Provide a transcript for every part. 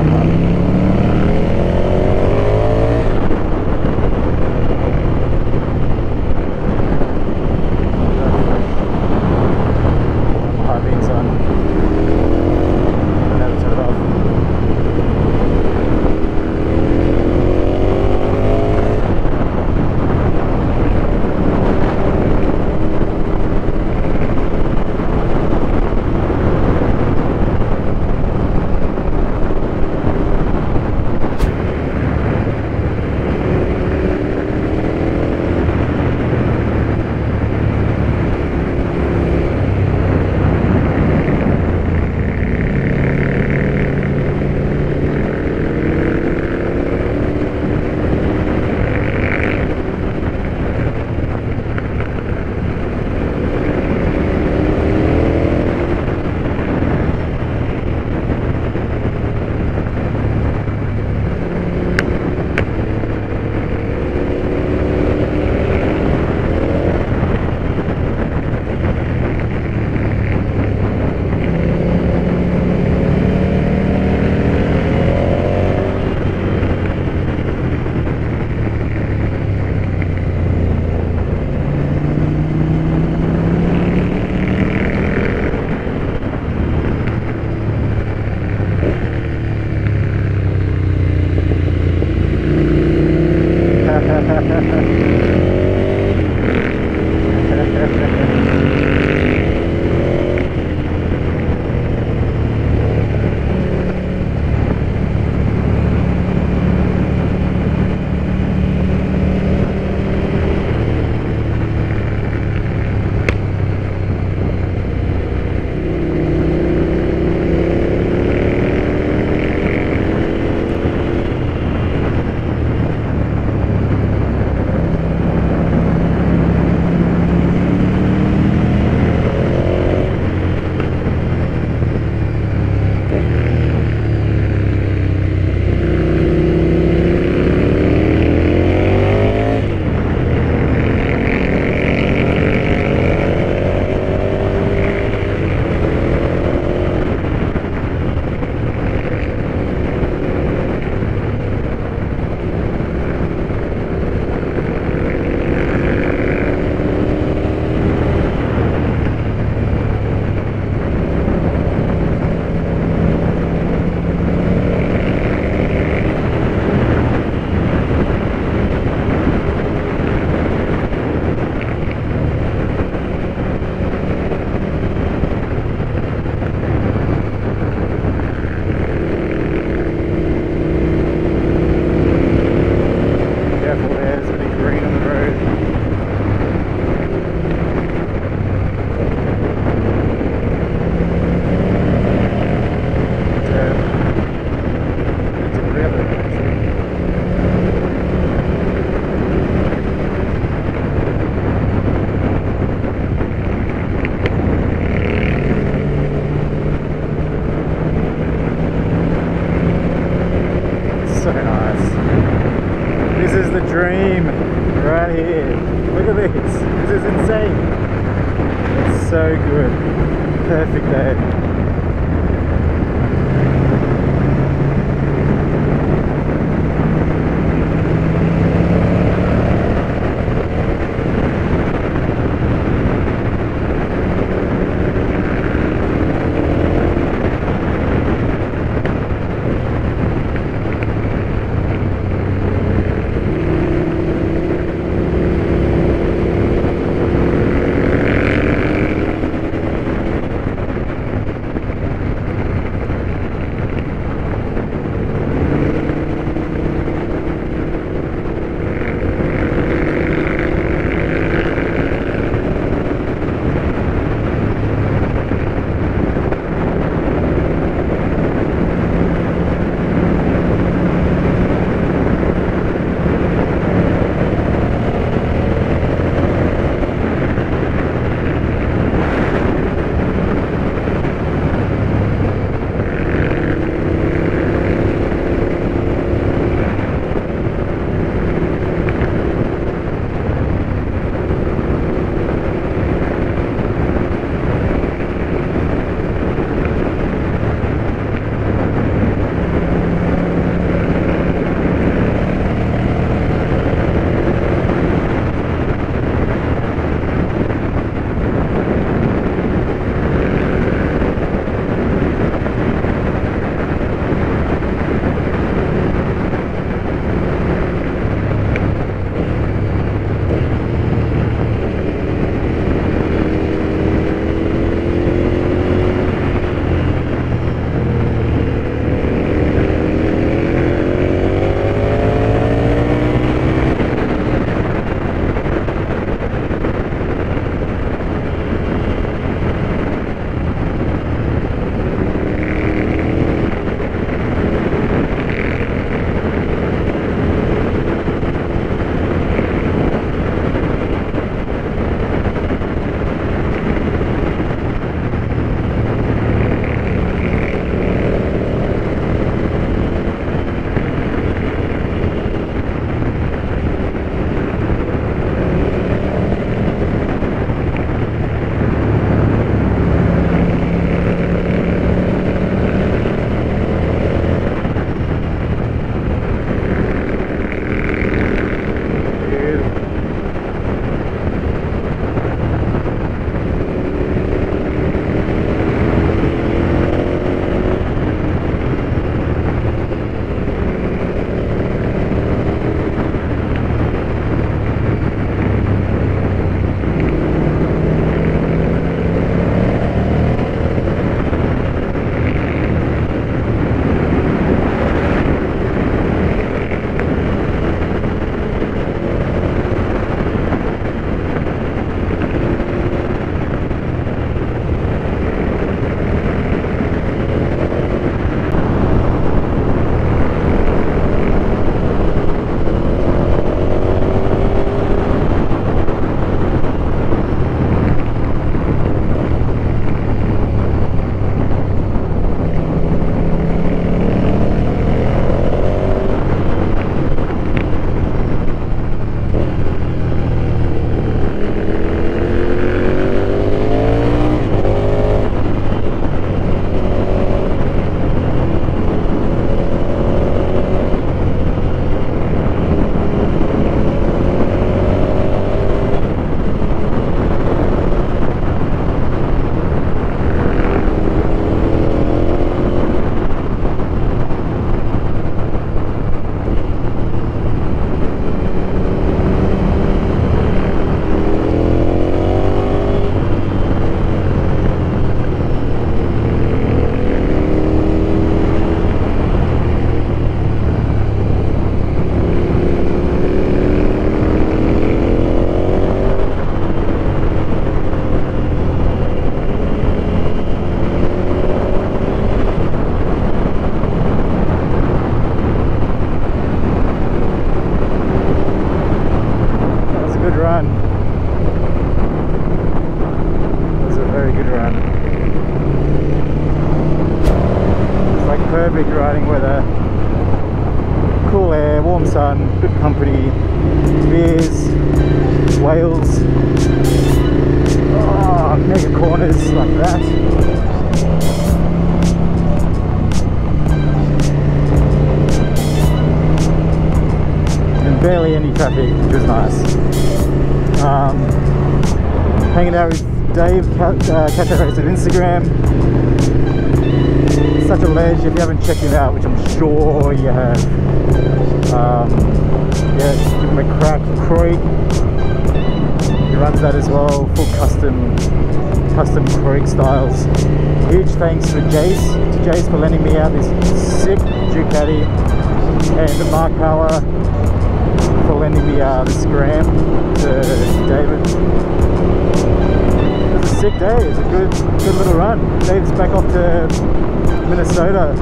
Bye-bye. Mega corners like that. And barely any traffic, which was nice. Um, hanging out with Dave, Cat, uh, Catch of Instagram. Such a ledge. If you haven't checked him out, which I'm sure you have, um, yeah, give him a crack. Croy, he runs that as well. Full custom, custom Croy styles. Huge thanks to Jace, to Jace for lending me out this sick Ducati, and Mark Hawwa for lending me uh, the scram to David. It was a sick day. It was a good, good little run. Dave's back off to Minnesota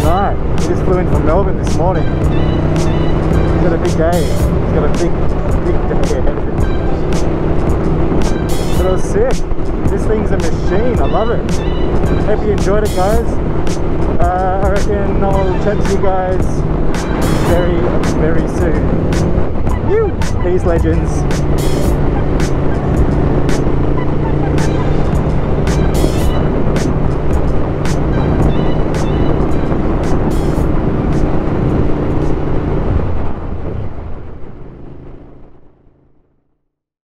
tonight. He just flew in from Melbourne this morning. He's got a big day. He's got a big, big day was sick. This thing's a machine. I love it. Hope you enjoyed it, guys. Uh, I reckon I'll chat to you guys very, very soon. You, Peace, legends.